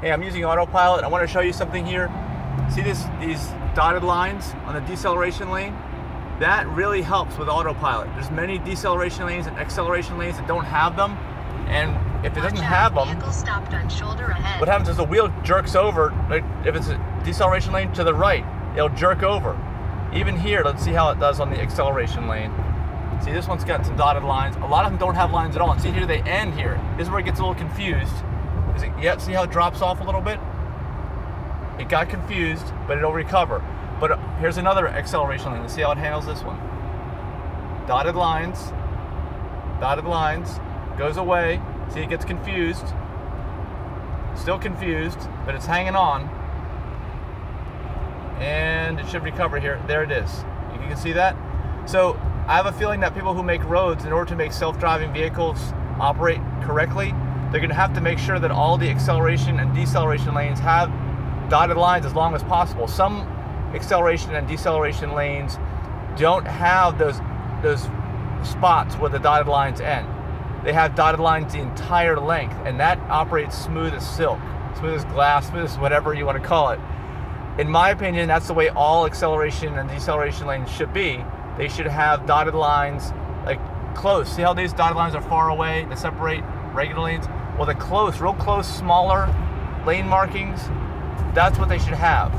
Hey, I'm using autopilot. I want to show you something here. See this these dotted lines on the deceleration lane? That really helps with autopilot. There's many deceleration lanes and acceleration lanes that don't have them. And if it doesn't have them, what happens is the wheel jerks over. Like if it's a deceleration lane to the right, it'll jerk over. Even here, let's see how it does on the acceleration lane. See, this one's got some dotted lines. A lot of them don't have lines at all. And see here, they end here. This is where it gets a little confused. It, yeah, see how it drops off a little bit? It got confused, but it'll recover. But uh, here's another acceleration lane. Let's see how it handles this one. Dotted lines, dotted lines, goes away. See, it gets confused. Still confused, but it's hanging on. And it should recover here. There it is. You can see that? So I have a feeling that people who make roads, in order to make self-driving vehicles operate correctly, they're going to have to make sure that all the acceleration and deceleration lanes have dotted lines as long as possible. Some acceleration and deceleration lanes don't have those those spots where the dotted lines end. They have dotted lines the entire length, and that operates smooth as silk, smooth as glass, smooth as whatever you want to call it. In my opinion, that's the way all acceleration and deceleration lanes should be. They should have dotted lines like close. See how these dotted lines are far away? They separate regular lanes. Well, the close, real close, smaller lane markings, that's what they should have.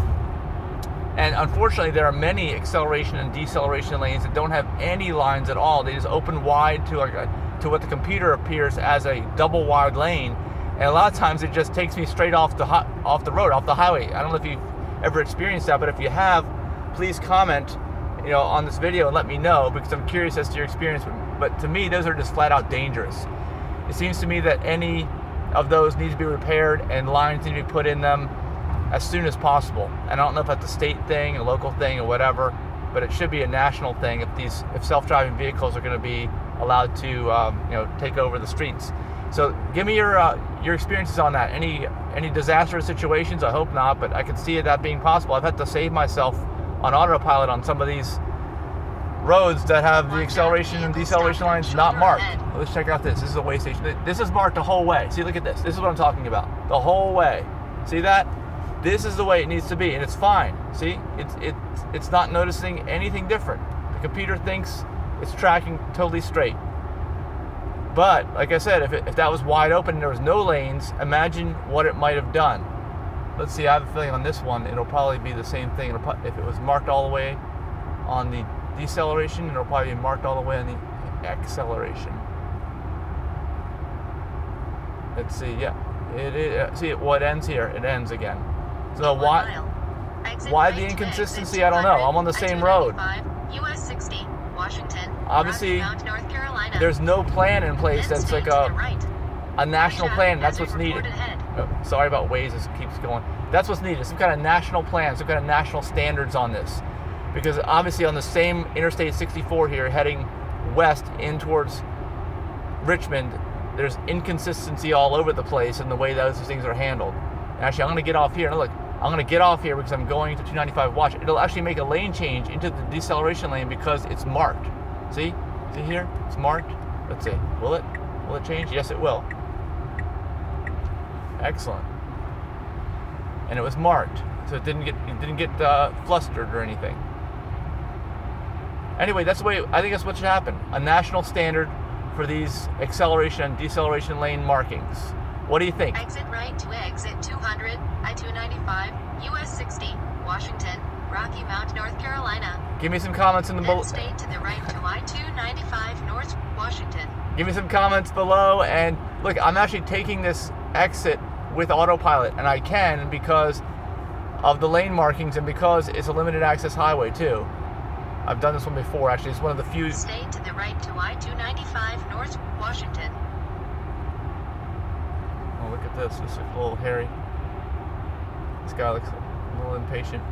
And unfortunately, there are many acceleration and deceleration lanes that don't have any lines at all. They just open wide to like a, to what the computer appears as a double wide lane. And a lot of times it just takes me straight off the off the road, off the highway. I don't know if you've ever experienced that, but if you have, please comment, you know, on this video and let me know because I'm curious as to your experience. But to me, those are just flat out dangerous. It seems to me that any of those need to be repaired and lines need to be put in them as soon as possible. And I don't know if that's a state thing, a local thing, or whatever, but it should be a national thing if these if self-driving vehicles are going to be allowed to um, you know take over the streets. So give me your uh, your experiences on that. Any any disastrous situations? I hope not, but I can see that being possible. I've had to save myself on autopilot on some of these roads that have the acceleration and deceleration lines not marked. Let's check out this. This is a weigh station. This is marked the whole way. See, look at this. This is what I'm talking about. The whole way. See that? This is the way it needs to be, and it's fine. See, it's it's it's not noticing anything different. The computer thinks it's tracking totally straight. But like I said, if, it, if that was wide open and there was no lanes, imagine what it might have done. Let's see. I have a feeling on this one it'll probably be the same thing. It'll, if it was marked all the way on the deceleration, and it'll probably be marked all the way on the acceleration. Let's see. Yeah, it is. Uh, see, what ends here? It ends again. So why why the inconsistency? I don't know. I'm on the same road. US 60, Washington. Obviously, there's no plan in place that's like a a national plan. That's what's needed. Oh, sorry about Waze. This keeps going. That's what's needed. Some kind of national plan. Some kind of national standards on this, because obviously on the same Interstate 64 here, heading west in towards Richmond, there's inconsistency all over the place in the way those things are handled. And Actually, I'm going to get off here. And look, I'm going to get off here because I'm going to 295 watch. It'll actually make a lane change into the deceleration lane because it's marked. See? See here? It's marked. Let's see. Will it? Will it change? Yes, it will. Excellent. And it was marked, so it didn't get it didn't get uh, flustered or anything. Anyway, that's the way I think that's what should happen. A national standard for these acceleration and deceleration lane markings. What do you think? Exit right to exit 200, I-295, US 60, Washington, Rocky Mount, North Carolina. Give me some comments in the below. State to the right to I-295, North Washington. Give me some comments below. And look, I'm actually taking this exit with autopilot, and I can because of the lane markings and because it's a limited access highway too. I've done this one before. Actually, it's one of the few. Stay to the right to I-295 North Washington Oh, look at this. This is a little hairy. This guy looks a little impatient.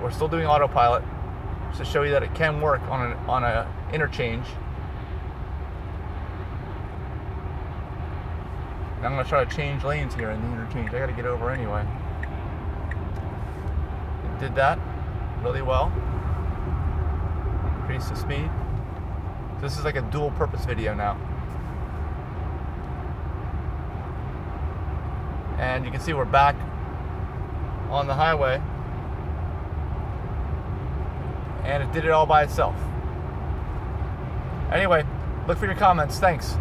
We're still doing autopilot just to show you that it can work on an on a interchange. I'm going to try to change lanes here in the interchange. I got to get over anyway. It did that really well. Increase the speed. This is like a dual purpose video now. And you can see we're back on the highway. And it did it all by itself. Anyway, look for your comments. Thanks.